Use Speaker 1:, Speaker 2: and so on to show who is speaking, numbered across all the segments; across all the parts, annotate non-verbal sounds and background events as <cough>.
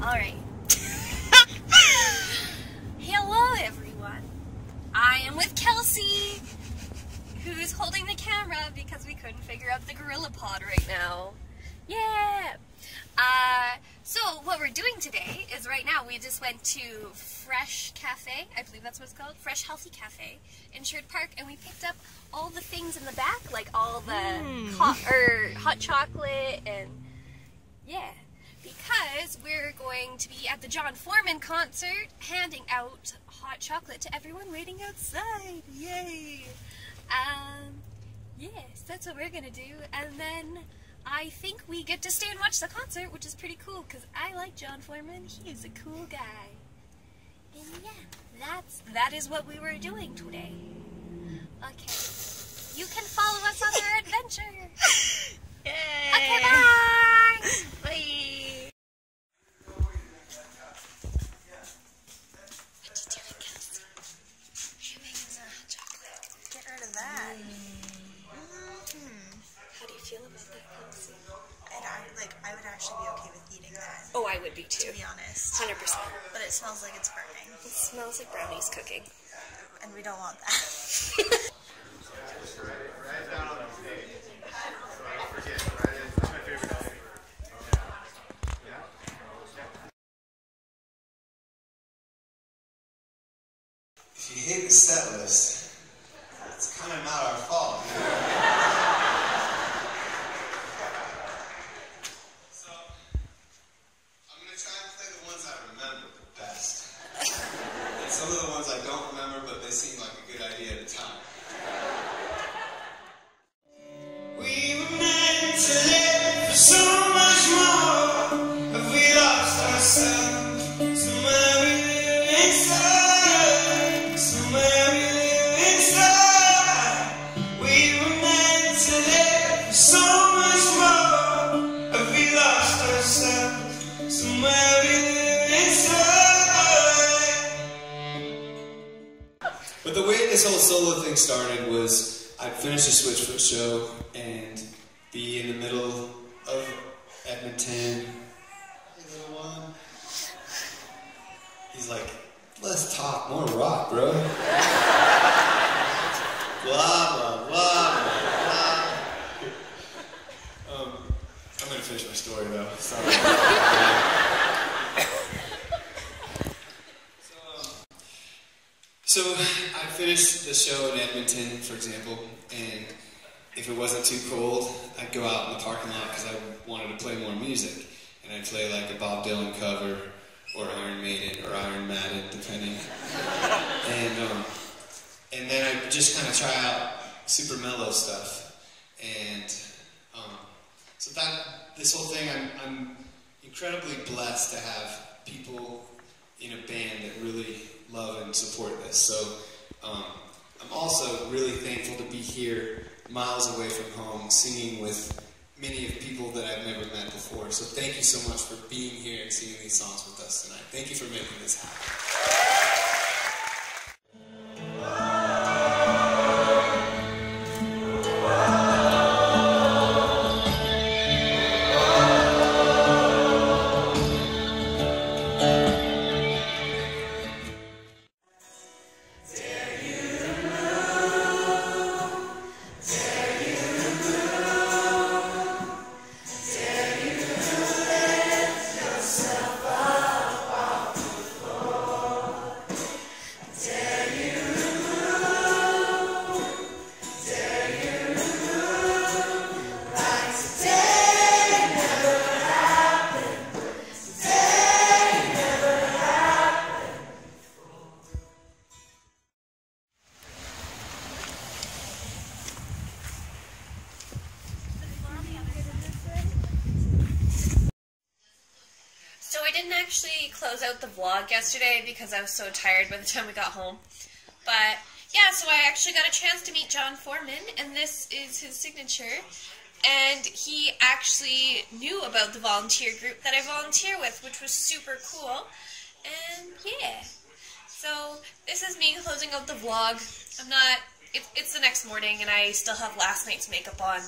Speaker 1: Alright. <laughs> Hello, everyone. I am with Kelsey, who's holding the camera because we couldn't figure out the Gorilla Pod right now. Yeah! Uh, so, what we're doing today is right now we just went to Fresh Cafe, I believe that's what it's called, Fresh Healthy Cafe in Sherwood Park, and we picked up all the things in the back, like all the
Speaker 2: Mm.
Speaker 1: hot, or hot chocolate and yeah, because we're going to be at the Jon Foreman concert handing out hot chocolate to everyone waiting outside. Yay! Um, yes, that's what we're gonna do. And then I think we get to stay and watch the concert, which is pretty cool because I like Jon Foreman. He is a cool guy. And yeah, that's that is what we were doing today. Okay. You can follow us on our <laughs> adventure. Oh, I would be too.
Speaker 2: to be honest.
Speaker 1: 100%.
Speaker 2: But it smells like it's burning,
Speaker 1: It smells like brownies cooking.
Speaker 2: and we don't want that.
Speaker 3: If you hate the set list, it's kind of not our fault. But the way this whole solo thing started was I'd finish a Switchfoot show and be in the middle of Edmonton. He's like, let's talk more rock, bro. <laughs> blah, blah, blah, blah. Um, I'm gonna finish my story though. Sorry. So I finished the show in Edmonton, for example, and if it wasn't too cold, I'd go out in the parking lot because I wanted to play more music, and I'd play like a Bob Dylan cover, or Iron Maiden, or Iron Maiden, depending. and um, and then I'd just kind of try out super mellow stuff, and um, so that this whole thing, I'm, I'm incredibly blessed to have people in a band that really love and support this. So um, I'm also really thankful to be here, miles away from home, singing with many of people that I've never met before. So thank you so much for being here and singing these songs with us tonight. Thank you for making this happen.
Speaker 1: So I didn't actually close out the vlog yesterday because I was so tired by the time we got home. But yeah, so I actually got a chance to meet Jon Foreman, and this is his signature. And he actually knew about the volunteer group that I volunteer with, which was super cool. And yeah, so this is me closing out the vlog. I'm not. It, it's the next morning, and I still have last night's makeup on,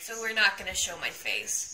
Speaker 1: so we're not gonna show my face.